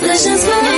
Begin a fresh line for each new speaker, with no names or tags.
Pleasure's mine.